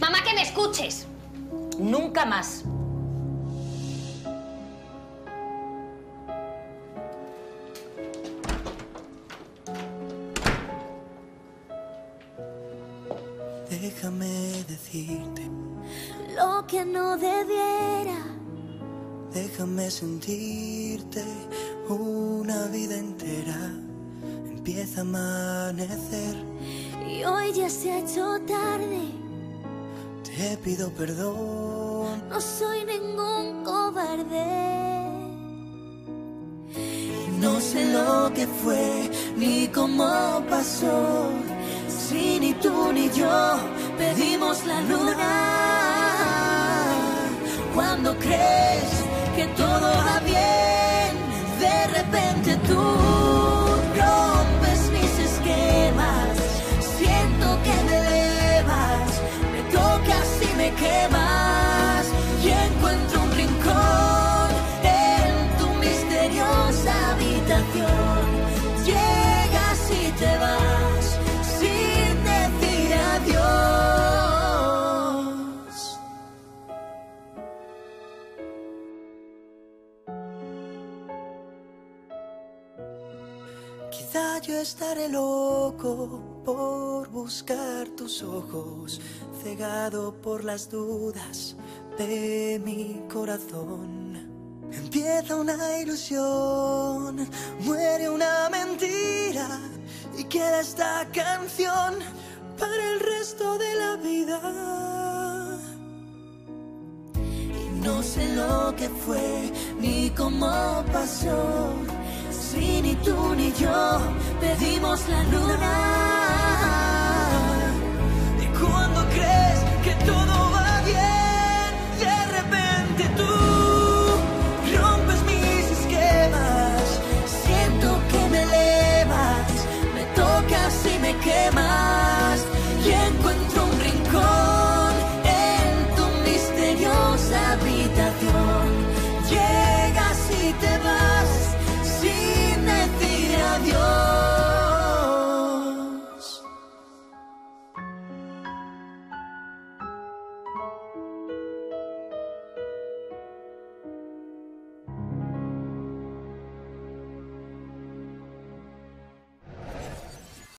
Mamá, que me escuches. Nunca más. Déjame decirte lo que no debiera. Déjame sentirte una vida entera. Empieza a amanecer. Y hoy ya se ha hecho tarde. Pido perdón. No soy ningún cobarde. No sé lo que fue ni cómo pasó. Si ni tú ni yo pedimos la luna. Cuando crees que todo va bien, de repente tú y me quemas. Y encuentro un rincón en tu misteriosa habitación. Llegas y te vas Quizá yo estaré loco por buscar tus ojos, cegado por las dudas de mi corazón. Empieza una ilusión, muere una mentira y queda esta canción para el resto de la vida. Y no sé lo que fue ni cómo pasó. Si ni tú ni yo pedimos la luna. Y cuando crees que todo va bien, de repente tú rompes mis esquemas. Siento que me elevas, me tocas y me quemas.